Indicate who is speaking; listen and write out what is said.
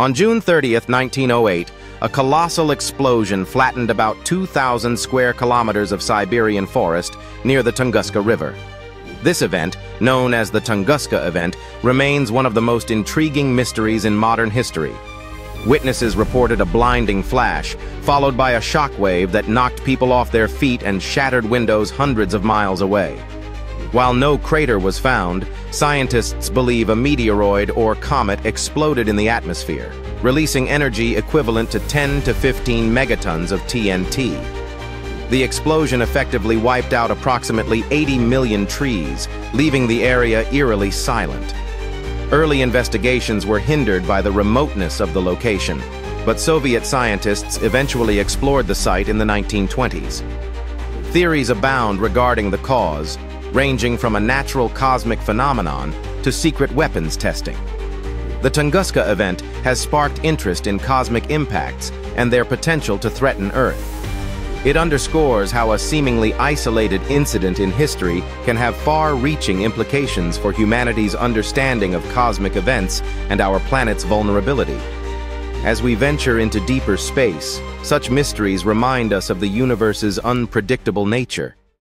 Speaker 1: On June 30th, 1908, a colossal explosion flattened about 2,000 square kilometers of Siberian forest near the Tunguska River. This event, known as the Tunguska event, remains one of the most intriguing mysteries in modern history. Witnesses reported a blinding flash, followed by a shockwave that knocked people off their feet and shattered windows hundreds of miles away. While no crater was found, scientists believe a meteoroid or comet exploded in the atmosphere, releasing energy equivalent to 10 to 15 megatons of TNT. The explosion effectively wiped out approximately 80 million trees, leaving the area eerily silent. Early investigations were hindered by the remoteness of the location, but Soviet scientists eventually explored the site in the 1920s. Theories abound regarding the cause, ranging from a natural cosmic phenomenon to secret weapons testing. The Tunguska event has sparked interest in cosmic impacts and their potential to threaten Earth. It underscores how a seemingly isolated incident in history can have far-reaching implications for humanity's understanding of cosmic events and our planet's vulnerability. As we venture into deeper space, such mysteries remind us of the universe's unpredictable nature